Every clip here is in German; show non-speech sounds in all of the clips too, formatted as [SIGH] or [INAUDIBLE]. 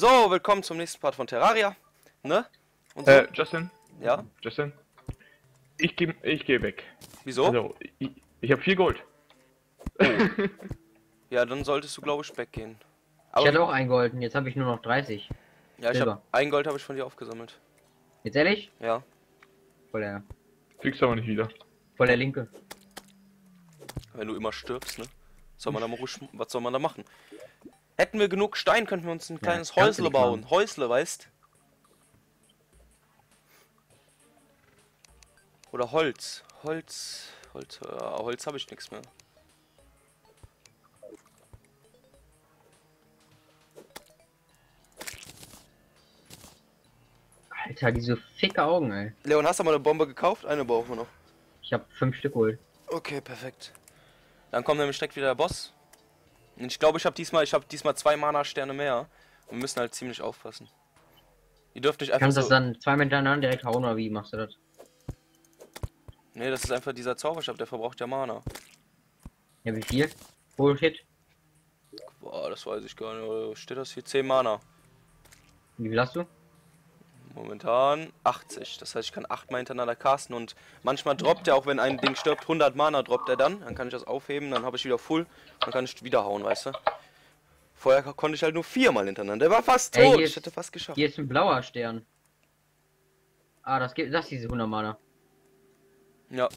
So, willkommen zum nächsten Part von Terraria. Ne? Und so, Äh, Justin, ja? Justin. Ich gehe ich geh weg. Wieso? Also, ich, ich habe viel Gold. [LAUGHS] Ja, dann solltest du, glaube ich, weggehen. Ich Aber, hatte auch einen Golden, jetzt habe ich nur noch 30. ja, ich Silber. hab, ein Gold habe ich von dir aufgesammelt. Jetzt ehrlich? Ja. Voll der, Kriegst aber nicht wieder. voll der Linke. Wenn du immer stirbst, ne? Soll man da mal ruhig, was soll man da machen? Hätten wir genug Stein, könnten wir uns ein kleines du Häusle bauen. Häusle, weißt? Oder Holz. Holz. Holz. Äh, Holz habe ich nichts mehr. Alter, diese ficke Augen, ey. Leon, hast du mal eine Bombe gekauft? Eine brauchen wir noch. Ich habe fünf Stück geholt. Okay, perfekt. Dann kommt nämlich direkt wieder der Boss. Ich glaube, ich habe diesmal, ich habe diesmal zwei Mana-Sterne mehr. Und wir müssen halt ziemlich aufpassen. Ihr dürft nicht einfach Kannst du so... das dann zwei miteinander direkt hauen oder wie machst du das? Nee, das ist einfach dieser Zauberstab, der verbraucht ja Mana. Ja, wie viel? Bullshit. Boah, das weiß ich gar nicht. Steht das hier? 10 Mana. Wie viel hast du? Momentan 80. Das heißt, ich kann 8 Mal hintereinander casten und manchmal droppt er, auch wenn ein Ding stirbt, 100 Mana droppt er dann. Dann kann ich das aufheben, dann habe ich wieder full. Dann kann ich wieder hauen, weißt du? Vorher konnte ich halt nur viermal hintereinander. Der war fast Ey, tot. ich ist- hätte fast geschafft. Hier ist ein blauer Stern. Ah, das gibt das ist diese 100 Mana. Ja.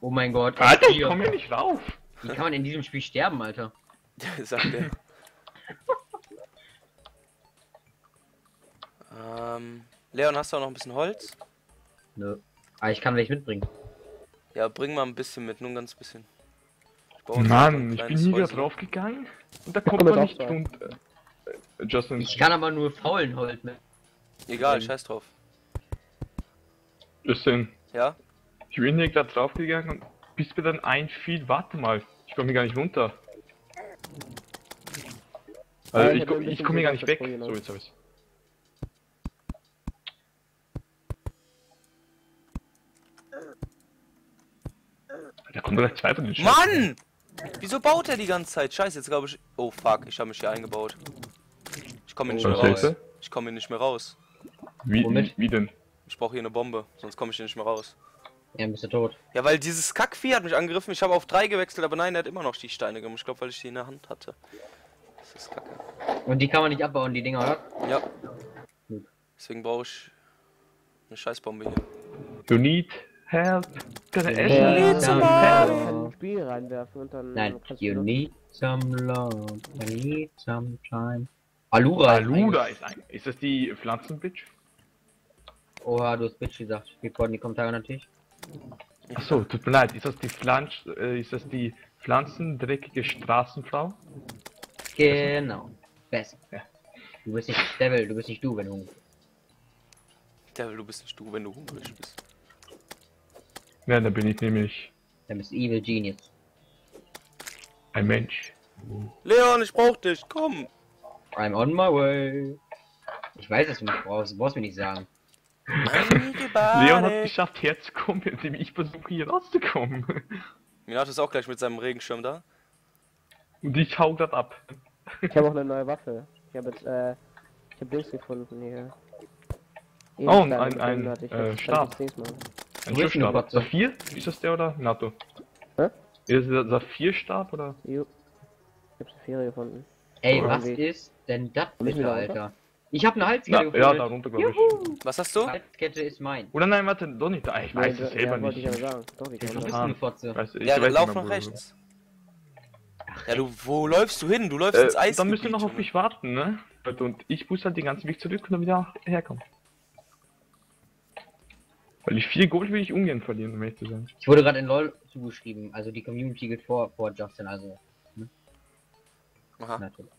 Oh mein Gott. Alter, ich Hier. komme hier nicht rauf. Wie kann man in diesem Spiel sterben, Alter? [LAUGHS] sagt er. [LAUGHS] ähm, Leon, hast du auch noch ein bisschen Holz? Nö. Ah, ich kann welche mitbringen. Ja, bring mal ein bisschen mit, nur ein ganz bisschen. Ich Mann, ich bin nie wieder draufgegangen. Und da kommt man nicht runter. Äh, Justin, Ich kann aber nur faulen Holz mit. Egal, scheiß drauf. Justin, Ja? ich bin hier gerade draufgegangen und bis mir dann ein Feed, warte mal, ich komme hier gar nicht runter. Also ich komme hier gar nicht weg. So, jetzt hab ich's. Da kommen gleich zwei von den Scheißen. Mann! Wieso baut er die ganze Zeit? Scheiße, jetzt glaube ich. Oh fuck, ich habe mich hier eingebaut. Ich komme hier nicht Was mehr raus. du? Ich komme hier nicht mehr raus. Wie, wie, Womit? wie denn? Ich brauche hier eine Bombe, sonst komme ich hier nicht mehr raus. Ja, dann bist du tot. Ja, weil dieses Kackvieh hat mich angegriffen. Ich habe auf 3 gewechselt, aber nein, der hat immer noch die Steine genommen. Ich glaube, weil ich die in der Hand hatte. Das ist kacke. Und die kann man nicht abbauen, die Dinger, oder? Ja. Deswegen brauche ich eine Scheißbombe hier. You need help. Ja, actually ja, need some help. Spiel reinwerfen und dann Nein. You need some love. I need some time. Alura. Alura ist ein. Ist das die Pflanzenbitch? Oha, du hast Bitch gesagt. Gib in die Kommentare natürlich. Achso, tut mir leid. Ist das die Pflanz, äh, ist das die pflanzendreckige Straßenfrau? Genau. Besser. Ja. Du bist nicht Devil, du bist nicht du, wenn du. Devil, du bist nicht du, wenn du hungrig bist. Ja, da bin ich nämlich Dann bist du Evil Genius. ein Mensch. Leon, ich brauch dich, komm! I'm on my way. Ich weiß, dass du mich brauchst. Du brauchst mir nicht sagen. Leon hat geschafft herzukommen, indem ich versuche hier rauszukommen. Minato ist auch gleich mit seinem Regenschirm da. Und ich hau grad ab. Ich habe auch eine neue Waffe. Ich habe jetzt, äh, ich habe Dings gefunden hier. Oh, ein- ein- ein, hatte ich. äh, Stab. Ein Schiffstab. Saphir? Ist das der oder NATO? Hä? Ist das der Saphirstab oder? Jo. Ich habe Saphira gefunden. Ey, Oh. was ist denn das bitte, Alter? Ich hab eine Na, Halskette ja, gefunden. da runter glaube ich. Was hast du? Halskette ist mein. Oder nein, warte, doch nicht. Ah, ich weiß Ja, es selber ja, nicht. ich aber sagen. Doch, ich Ja, Du bist eine Fotze. Ich weiß, ich Ja, weiß lauf nach rechts. Ja, du, wo läufst du hin? Du läufst ins Äh, Eis. dann müsst ihr noch auf mich warten, ne? Und ich muss halt den ganzen Weg zurück und dann wieder herkommen. Weil ich viel Gold will ich ungern verlieren, um ehrlich zu sein. Ich wurde gerade in LOL zugeschrieben. Also die Community geht vor, vor Justin, also. Aha. Natürlich.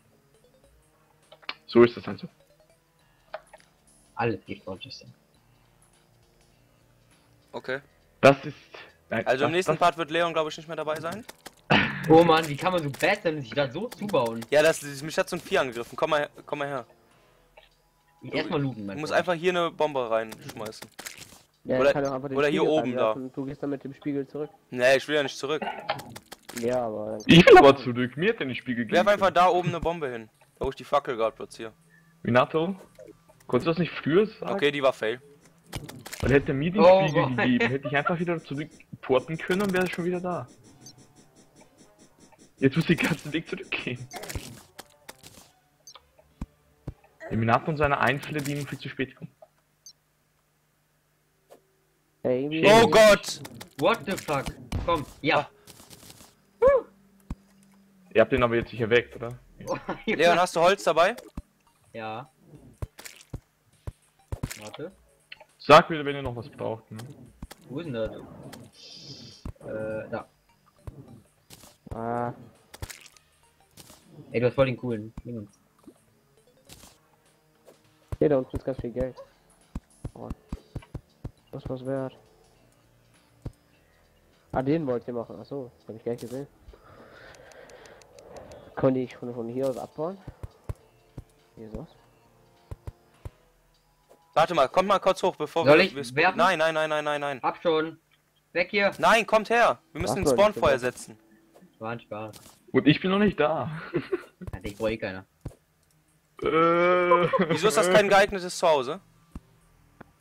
So ist das also. Alles geht vor Justin. Okay. Das ist. Nein, Also im das, nächsten das, Part wird Leon, glaube ich, nicht mehr dabei sein. [LAUGHS] Oh Mann, wie kann man so bad sein sich da so zubauen? Ja, das, mich hat so ein Vieh angegriffen. Komm mal, her- komm mal her. Erstmal looten, Du mein musst Freund. einfach hier eine Bombe reinschmeißen. Ja, Oder- ich kann auch einfach den oder hier oben da. Du gehst dann mit dem Spiegel zurück. Nee, ich will ja nicht zurück. Ja, aber Ich will aber zurück. Mir hat der nicht Spiegel Werf einfach da oben eine Bombe hin. Wo ich die Fackel gerade platziere. Minato, konntest du das nicht früher sagen? Okay, die war fail. Weil hätte er mir den Oh, Spiegel boy. gegeben, hätte ich einfach wieder zurück porten können und wäre schon wieder da. Jetzt muss ich den ganzen Weg zurückgehen. Der Minato und seine Einfälle, die ihm viel zu spät kommen. Irgendwie. Oh Gott! What the fuck? Komm, ja. Ihr habt den aber jetzt nicht erweckt, oder? [LAUGHS] Leon, hast du Holz dabei? Ja. Warte. Sag mir, wenn ihr noch was braucht. Ne? Wo ist denn das? Äh, da. Ah, Ey, du hast voll den coolen. Nimm. hier da unten ist ganz viel Geld. Oh. Das was wert. Ah, den wollt ihr machen. Achso, das habe ich gar nicht gesehen. Konnte ich von, von hier aus abbauen? Hier ist was. Warte mal, kommt mal kurz hoch, bevor Soll wir. ich wir werfen? Nein, nein, nein, nein, nein, nein. Ab schon. Weg hier. Nein, kommt her! Wir müssen Ach den Spawnfeuer setzen. War ein Spaß. Und ich bin noch nicht da. [LAUGHS] Hat ich brauche eh keiner. äh, Wieso ist das kein geeignetes Zuhause?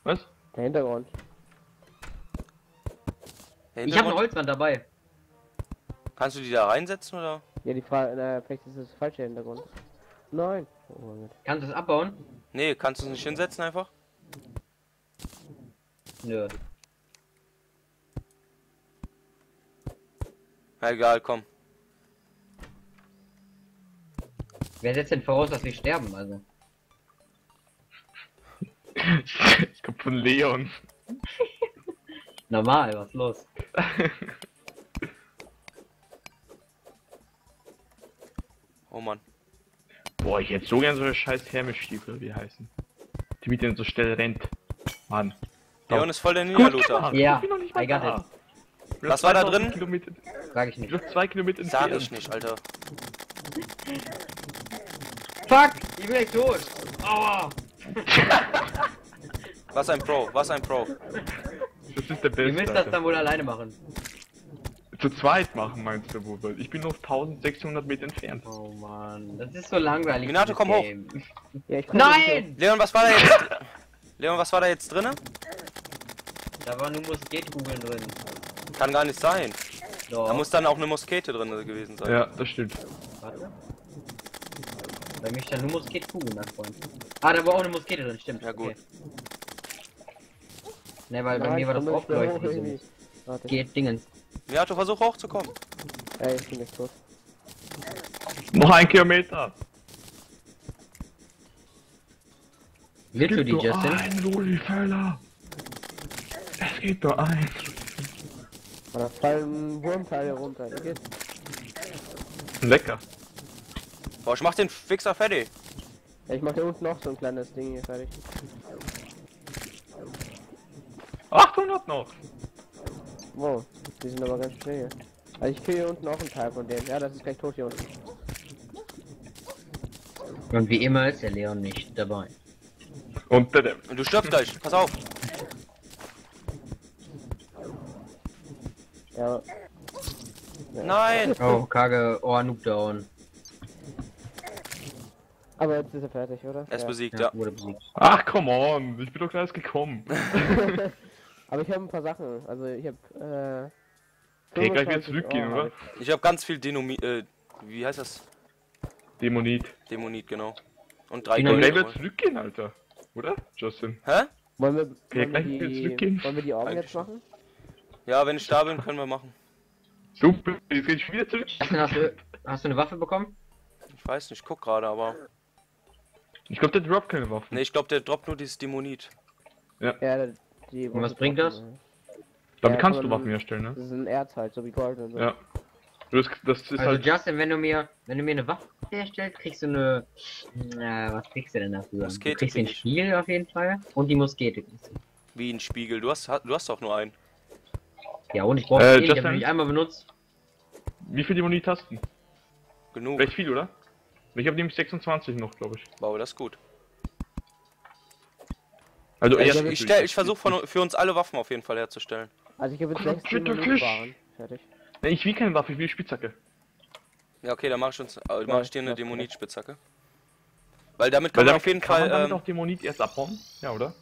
Was? Der Hintergrund. Ich habe eine Holzwand dabei. Kannst du die da reinsetzen oder? Ja, die Frage, äh, vielleicht ist es der falsche Hintergrund. Nein. Oh. Kannst du es abbauen? Nee, kannst du es nicht hinsetzen einfach? Nö. Na egal, komm. Wer setzt denn voraus, dass wir sterben? Also. [LAUGHS] Es kommt von Leon. [LAUGHS] Normal, was ist los? [LAUGHS] Oh Mann. Boah, ich hätte so gern so eine scheiß Hermes-Stiefel, wie die heißen. Die mit denen so schnell rennt. Mann. Leon ist voll der Gut Ninja-Looter. Ja, Ich bin noch nicht mal I got da. Was war da 2000 drin? Kilometer, Sag ich ich nicht. noch zwei Kilometer Sag entfernt. ich nicht, Alter. Fuck! Ich bin echt tot! Aua! Was ein Pro, was ein Pro. Das ist der Ihr Beste. müsst das dann wohl alleine machen. Zu zweit machen, meinst du wohl? Weil Ich bin noch 1600 Meter entfernt. Oh man, das ist so langweilig. Minato, komm hoch. Game. Ja, ich komm Nein! Leon, was war da jetzt? Leon, was war da jetzt drinne? Da waren nur Musketkugeln drin. Kann gar nicht sein. Doch. Da muss dann auch eine Muskete drin gewesen sein. Ja, das stimmt. Warte. Bei mir stand nur Musketkugeln, mein Freund. Ah, da war auch eine Muskete drin, stimmt. Ja, gut. Okay. Ne, weil bei mir war das aufgeleuchtet. irgendwie. So. Warte. Geht Dingens. Minato, versuch hochzukommen. Ey, ich bin nicht tot. Noch ein Kilometer. Willst du die, nur Justin? ein Loliföller. Es gibt nur ein. Da fallen Wurmteile runter. Wie geht's? Lecker. Boah, ich mach den Fixer fertig. Ja, ich mach hier unten noch so ein kleines Ding hier fertig. 800 noch. Wow, die sind aber ganz schnell. Also ich kriege hier unten auch einen Teil von denen. Ja, das ist gleich tot hier unten. Und wie immer ist der Leon nicht dabei. Und. Und du stirbst gleich. Pass auf. Ja. Nein. Oh, Kage, oh, Noob down. Aber jetzt ist er fertig, oder? Er ist ja. besiegt, ja. wurde besiegt. Ach, come on. Ich bin doch gleich gekommen. [LAUGHS] [LAUGHS] Aber ich habe ein paar Sachen. Also ich habe äh. Okay, gleich wieder 25 zurückgehen, Euro oder? hab Ich habe ganz viel Denomit. Äh, wie heißt das? Dämonit. Dämonit, genau. Und drei Gold. gleich wieder zurückgehen, Alter. Oder, Justin? Hä? Wollen wir, wollen wir, gleich wieder die, zurückgehen? wollen wir die Augen Eigentlich jetzt machen? Ja, wenn ich da bin, können wir machen. Super, jetzt geht ich wieder zurück. Hast du, hast du eine Waffe bekommen? Ich weiß nicht, ich guck gerade, aber. Ich glaube, der droppt keine Waffen. Ne, ich glaube, der droppt nur dieses Dämonit. Ja, die. Und was bringt das? Damit Ja, kannst du Waffen herstellen, ne? Das ist ein Erz halt, so wie Gold und so. Ja. Das, das ist Also halt. Justin, wenn du mir, wenn du mir eine Waffe herstellst, kriegst du eine, na, was kriegst du denn dafür? Muskete du kriegst den ich. Spiegel auf jeden Fall und die Muskete. kriegst du. Wie ein Spiegel. Du hast, du hast doch nur einen. Ja, und ich brauche Äh, den, ich habe nicht einmal benutzt. Wie viel du? Genug. Recht viel, oder? Ich habe nämlich 26 noch, glaube ich. Wow, das ist gut. Also Ich, erst ich, stell- ich versuche für uns alle Waffen auf jeden Fall herzustellen. Also ich habe jetzt Guck, 16 bitte Minuten Fisch. Waren. Fertig. Nee, ich will keine Waffe, ich will Spitzhacke. Ja, okay, dann mach ich uns, äh, mach ich dir eine Dämonitspitzhacke. Weil damit Weil kann man dann auf jeden kann Fall, man damit ähm, auch Dämonit erst abbauen. Ja, oder?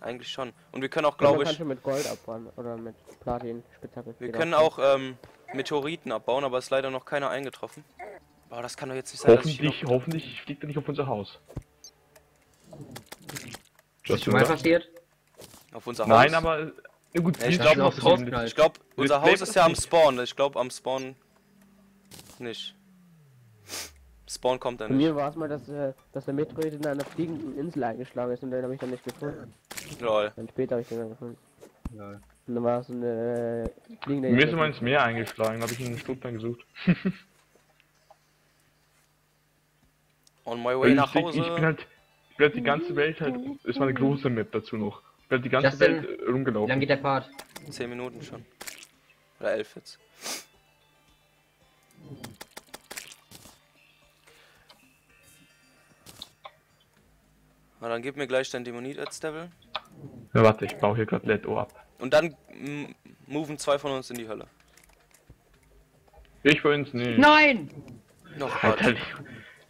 eigentlich schon. Und wir können auch, Glaube ich. ich, Kann mit Gold abbauen oder mit Platin, Spitzhacke. wir können auch. ähm, Meteoriten abbauen, aber ist leider noch keiner eingetroffen. Boah, das kann doch jetzt nicht sein, dass ich Hoffentlich, noch, hoffentlich fliegt er nicht auf unser Haus. Das ist schon mal passiert. auf unser Haus. Nein, aber. äh, Ja gut, Ja, wir ich knallt. Ich glaube, unser Display Haus ist ja am. Spawn. Ich glaube, am Spawn nicht. Spawn kommt er Bei nicht. mir war es mal, dass, äh, dass der Metroid in einer fliegenden Insel eingeschlagen ist und den habe ich dann nicht gefunden. Lol. Dann später habe ich den dann gefunden. Ja. Und dann war es eine äh, fliegende Mir ist Insel. immer ins Meer eingeschlagen, habe ich ihn lang gesucht. On my way nach ich, ich, Hause. ich bin halt, halt die ganze Welt halt, ist mal eine große Map dazu noch. Halt die ganze Justin, Welt äh, Wie lange rumgelaufen. geht der Part? 10 Minuten schon. Oder 11 jetzt. Na, dann gib mir gleich dein Dämonit als Devil. Ja, warte, ich baue hier gerade Let O ab. Und dann moven zwei von uns in die Hölle. Ich bei uns nicht. Nein! Noch Alter.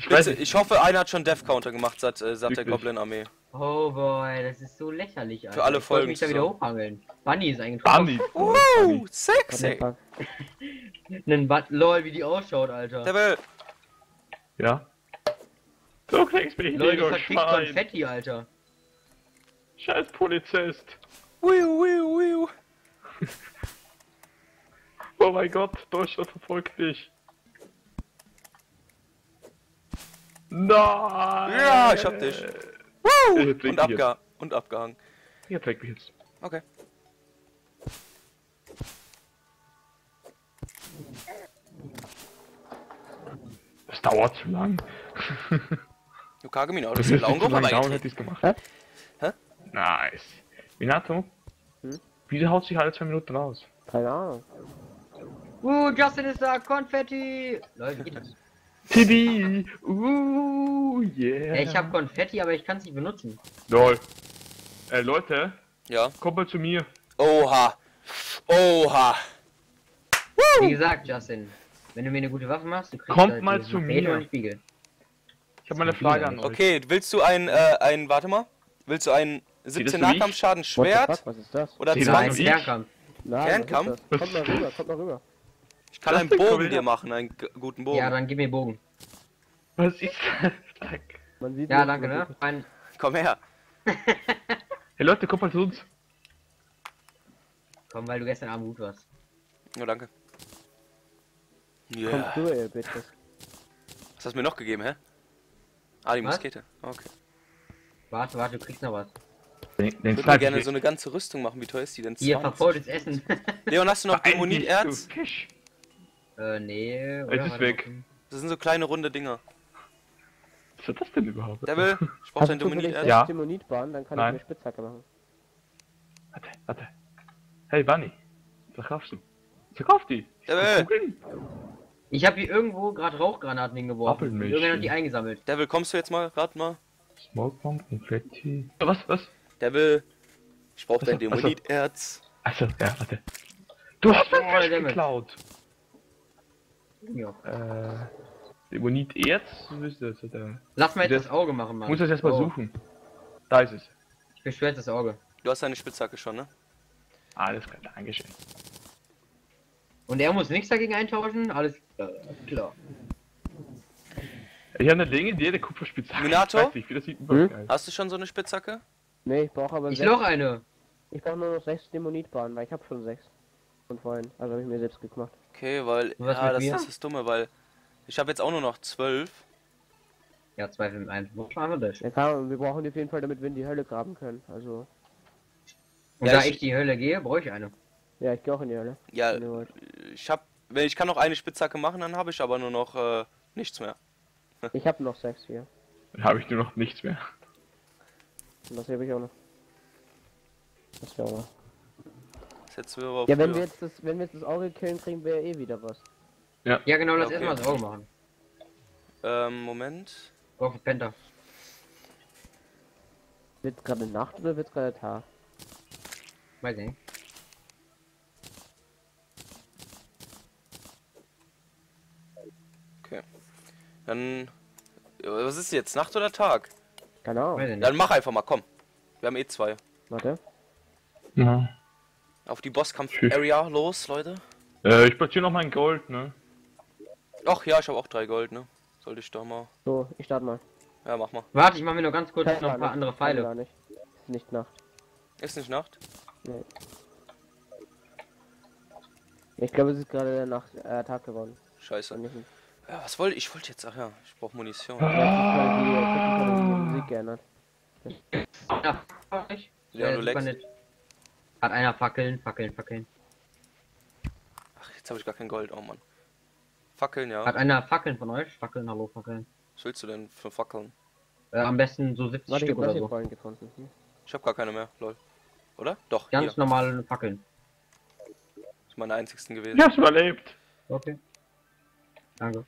Ich, ich weiß ich hoffe, einer hat schon Death Counter gemacht seit, äh, seit der Wirklich? Goblin-Armee. Oh boy, das ist so lächerlich, Alter. alle ich wollte Folgen mich da wieder hochhangeln. Bunny ist eingetroffen. Bunny. Uh, Bunny. sexy! [LAUGHS] Nen Bun Lol, wie die ausschaut, Alter. Devil! Ja. Du kriegst mich Lol, nicht, du Schwein. Konfetti, Alter. Scheiß Polizist. Wiu, wiu, wiu. [LAUGHS] Oh mein Gott, Deutschland verfolgt dich. Nein! Ja, ich hab dich. Leg Und, abgeha und abgehangen. Jetzt leg mich jetzt. Okay. Das dauert zu lang. Du Kagemino, Das das ist zu lang dauern, vorbei. hätte ich's gemacht. Hä? Hä? Nice. Minato? Hm? Wieso haut sich alle zwei Minuten raus? Keine Ahnung. Uh, Justin ist da, Konfetti! Wie geht das? Tibi! Uh, yeah! Ja, ich hab Konfetti, aber ich kann es nicht benutzen. Lol. Äh, Leute, Ja. kommt mal zu mir. Oha. Oha. Wie gesagt, Justin, wenn du mir eine gute Waffe machst, du kriegst Kommt halt mal zu mir. und Spiegel. Ich habe meine Frage an euch. Okay, willst du ein, äh, ein, warte mal. Willst du ein 17 so wie ich? Nahkampfschaden Schwert fuck, was ist das? oder Sieht Nein, aus 20? wie- Fernkampf. Nein, Fernkampf? Kommt mal rüber, kommt mal rüber. Ich kann einen komm Bogen dir machen, einen guten Bogen. Ja, dann gib mir den Bogen. Was ist das? Man sieht Ja, danke, ne? Mein, Komm her. [LAUGHS] Hey Leute, kommt mal zu uns. komm, weil du gestern Abend gut warst. Ja, danke. Ja. Kommt du, ihr Bitches. Was hast du mir noch gegeben, hä? Ah, die Was? Muskete. Okay. Warte, warte, du kriegst noch was. Den, Ich den würde mir snipe gerne ich so eine ganze Rüstung machen. Wie teuer ist die denn? Hier, 20. verfaultes Essen. [LAUGHS] Leon, hast du noch Fisch. Äh, nee. Es ist weg. Das sind so kleine runde Dinger. Was ist das denn überhaupt? Devil, ich brauch dein zufällig Dämoniterz. Ja. Dämonit bauen, dann kann Nein. ich mir Spitzhacke machen. Warte, warte. Hey Bunny, verkaufst du? Verkauf die. Devil? Ich habe hier irgendwo gerade Rauchgranaten hingeworfen. Irgendwer hat die eingesammelt. Devil, kommst du jetzt mal, grad mal? Smoke Bomb. Was, was? Devil, ich brauch dein Achso, achso. Dämoniterz. Achso, ja, warte. Du hast mein Oh, damit. geklaut. Ja. Äh, Dämonit Erz? Was ist das? Oder? Lass mal jetzt Das- das Auge machen, Mann. Ich muss das erstmal Oh, suchen. Da ist es. Ich beschwöre jetzt das Auge. Du hast deine Spitzhacke schon, ne? Alles klar, Dankeschön. Und er muss nichts dagegen eintauschen? Alles äh, klar. Ich habe eine legendäre Kupferspitzhacke. Minato? Nicht, Hm? geil. Hast du schon so eine Spitzhacke? Nee, ich brauche aber Ich sechs. noch eine. Ich brauche nur noch sechs Dämonit bauen, weil ich habe schon sechs. Von vorhin. Also habe ich mir selbst gemacht. Okay, weil. Ja, das mir? ist das Dumme, weil. Ich habe jetzt auch nur noch zwölf. Ja, 2 5 1. Wo machen wir das? Ja, kann, wir brauchen die auf jeden Fall, damit wir in die Hölle graben können. Also, Und Ja, da ich- ich die Hölle gehe, brauche ich eine. ja, ich gehe auch in die Hölle. Ja, ich hab. Wenn ich kann noch eine Spitzhacke machen, dann habe ich aber nur noch äh, nichts mehr. [LAUGHS] Ich habe noch sechs hier. Dann habe ich nur noch nichts mehr. Und das habe ich auch noch. Das wäre auch. Das Setzen wir aber auf Ja, wenn wir, jetzt das, wenn wir jetzt das Auge killen, kriegen wir ja eh wieder was. Ja, ja genau, lass okay. erstmal das Auge machen. Ähm, Moment. Auf den Penta. Wird gerade Nacht oder wird gerade Tag? Weiß ich nicht. Okay. Dann. Was ist jetzt? Nacht oder Tag? Genau. Dann mach einfach mal, komm. Wir haben eh zwei. Warte. Ja. Auf die Bosskampf-Area los, Leute. Äh, ich platziere noch mein Gold, ne? Ach ja, ich habe auch drei Gold, ne? Sollte ich doch mal. So, ich starte mal. Ja, mach mal. Warte, ich mache mir nur ganz kurz noch ein paar andere Pfeile. Gar nicht. Ist nicht Nacht. Ist nicht Nacht? Nee. Ich glaube, es ist gerade Nacht, äh, Tag geworden. Scheiße. Ja, was wollte ich? Ich wollte jetzt. Ach ja, ich brauche Munition. Ist gerade die, die Musik geändert. Ja, ich. Ja, Äh, du leckst. Hat einer Fackeln, Fackeln, Fackeln. Ach, jetzt habe ich gar kein Gold. Oh Mann. Fackeln, ja. Hat einer Fackeln von euch? Fackeln, hallo, Fackeln. Was willst du denn für Fackeln? Äh, am besten so 70 Warte, ich Stück hab oder so. Hm? Ich habe gar keine mehr, lol. Oder? Doch, Ganz hier. normale Fackeln. Das ist meine einzigsten gewesen. Ich hab's überlebt. Okay. Danke.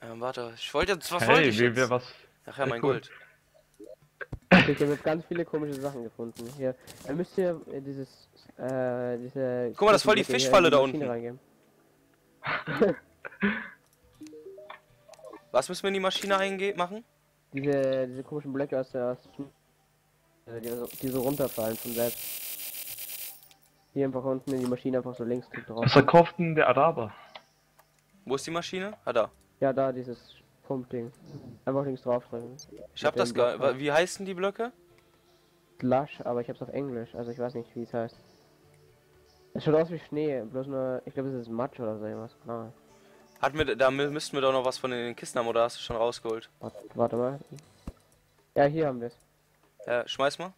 Ähm, warte, ich wollte jetzt. Was Hey, wollte ich wie jetzt? wir was. Ach ja, mein Cool. Gold. Ich habe jetzt ganz viele komische Sachen gefunden. Hier, ihr müsst hier äh, dieses, äh, diese... Guck mal, das ist voll die Fischfalle da unten. Reingeben. Was müssen wir in die Maschine einge machen? Diese, diese komischen Blöcke aus der... Äh, die, so, die so runterfallen von selbst. Hier einfach unten in die Maschine einfach so links drückt drauf. Was verkauft denn der Araber? Wo ist die Maschine? Ah, da. Ja, da, dieses Pumpding. Einfach links drauf drücken. Ich hab das gar. Wa- Wie heißen die Blöcke? Slush, aber ich hab's auf Englisch, also ich weiß nicht, wie es heißt. Es schaut aus wie Schnee, bloß nur, ich glaube, es ist Matsch oder so irgendwas. Ah, Hatten wir, da mü- müssten wir doch noch was von den Kisten haben, oder hast du schon rausgeholt? warte, warte mal. Ja, hier haben wir es. Ja, schmeiß mal.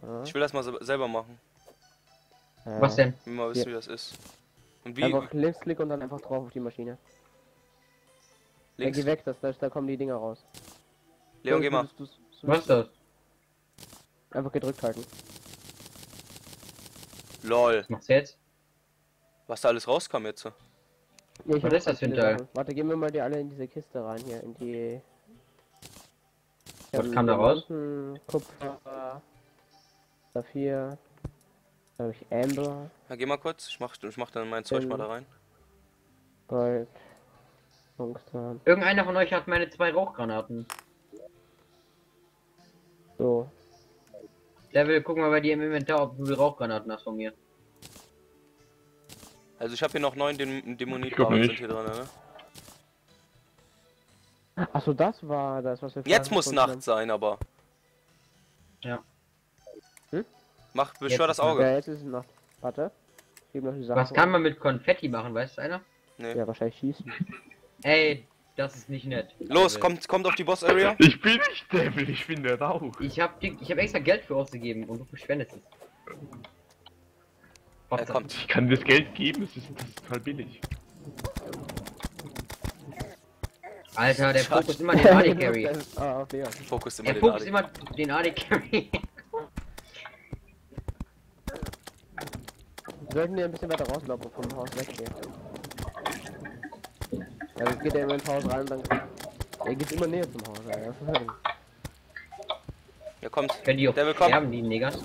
Ja, Ich will das mal se- selber machen. äh, Was denn? Ich will mal wissen, Hier. wie das ist. Und wie. Einfach Linksklick und dann einfach drauf auf die Maschine. Ja, geh weg, das, das, da kommen die Dinger raus. Leon, geh mal. du- du- du- Was ist das? Einfach gedrückt halten. Lol. Was machst du jetzt? Was da alles rauskam jetzt? Ja, ich Was ist das für ein Teil? Warte, gehen wir mal die alle in diese Kiste rein hier, in die... Was kam da raus? Kupfer, Saphir, da habe ich Amber, Ja, geh mal kurz. Ich mach, ich mach dann mein Zeug Ähm. mal da rein. Gold, Tungsten, Irgendeiner von euch hat meine zwei Rauchgranaten. so. Devil, guck mal bei dir im Inventar, ob du die Rauchgranaten hast von mir. Also ich habe hier noch neun Däm nicht. sind hier drin, ne? Achso, das war das, was wir Jetzt muss Nacht sein, aber. Ja. Hm? Mach, beschwör das haben. Auge. Ja, jetzt ist es Nacht. Warte. Ich gebe noch die Sachen. Was kann man mit Konfetti machen, weißt du einer? Nee. Ja, wahrscheinlich schießen. Ey, das ist nicht nett. Los, Devil. kommt, kommt auf die Boss-Area. [LAUGHS] Ich bin nicht Devil, ich bin der Rauch. Ich hab, die- ich hab extra Geld für ausgegeben und du verschwendest es. Er kommt. Ich kann dir das Geld geben, es ist, das ist total billig. Alter, der Schade. Fokus immer den AD [LAUGHS] Carry. ah, auf Leon. Fokus immer Der den Fokus Adik. immer den AD Carry. Wir sollten hier ein bisschen weiter rauslaufen vom Haus weggehen. Ja, jetzt geht er immer ins Haus rein und dann. Er geht immer näher zum Haus. Ja. Ja, kommt. Können die auch Der will kommen. sterben, die Neggers?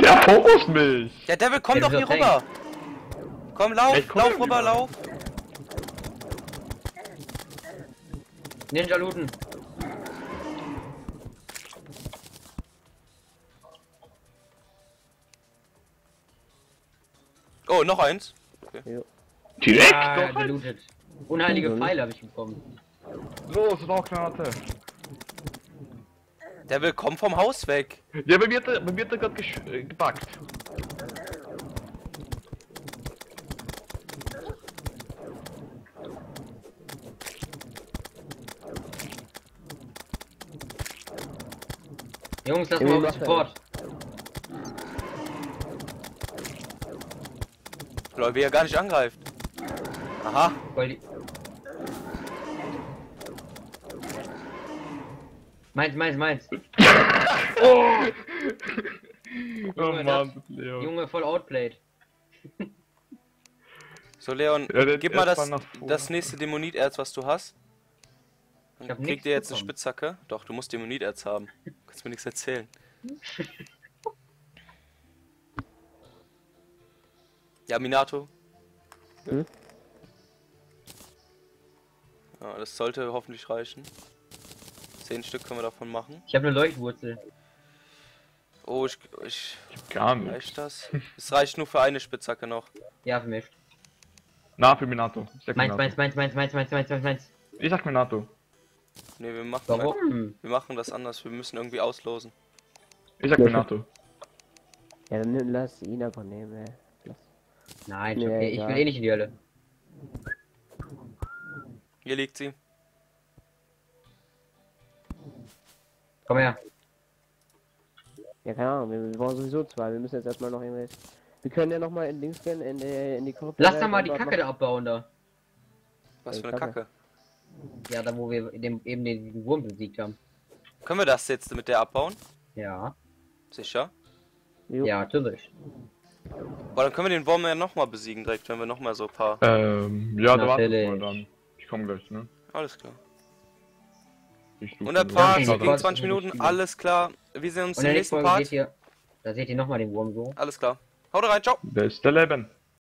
Der Fokus mich! Der Devil, komm Der doch hier wird rüber. Komm, lauf, komm lauf rüber, rüber. lauf. Ninja looten. Oh, noch eins. Direkt! Ah, doch, halt. gelootet. Unheilige Mhm. Pfeile habe ich bekommen. Los, Rauchgranate! Devil, komm vom Haus weg. Ja, bei mir hat er, bei mir hat er gerade gesch- äh, gebackt. Jungs, lass Ja, mal wie macht er er gar nicht angreift. Aha. Weil die... Meins, meins, meins. Oh Junge, Mann, Leo. Junge, voll outplayed. So, Leon, Ja, gib mal das, das nächste Dämoniterz, was du hast. Ich Dann hab kriegt nichts ihr jetzt eine bekommen. Spitzhacke. Doch, du musst Dämoniterz haben. Du kannst mir nichts erzählen. [LAUGHS] Ja, Minato. Hm? Ja, das sollte hoffentlich reichen. Zehn Stück können wir davon machen. Ich habe eine Leuchtwurzel. Oh, ich, ich Gar nicht. reicht das? Es reicht nur für eine Spitzhacke noch. Ja, für mich. Na, für Minato. Ich sag Meins, Minato. meins, meins, meins, meins, meins, meins, meins, meins. Ich sag Minato. Ne, wir machen, Warum? wir machen das anders. Wir müssen irgendwie auslosen. Ich sag Ja. Minato. Ja, dann lass ihn einfach nehmen, ey. Nein, Nee, okay. ich will eh nicht in die Hölle. Hier liegt sie. Komm her. Ja, keine Ahnung, wir, wir brauchen sowieso zwei. Wir müssen jetzt erstmal noch irgendwelche. Wir können ja nochmal in Dings gehen, in, die- in die Krypto. Lass doch mal die Kacke da abbauen da. Was Ey, für eine Kacke. Kacke. Ja, da wo wir den, eben den, den Wurm besiegt haben. Können wir das jetzt mit der abbauen? Ja. Sicher? Jo. Ja, natürlich. Aber dann können wir den Wurm ja nochmal besiegen direkt, wenn wir nochmal so ein paar... Ähm, ja, da wartet Natürlich. mal dann. Ich komm gleich, ne? Alles klar. 100 den Parts, gegen 20 Minuten, alles klar. Wir sehen uns Und im der nächsten Part. seht ihr, da seht ihr nochmal den Wurm so. Alles klar. Haut rein, ciao. Beste Leben.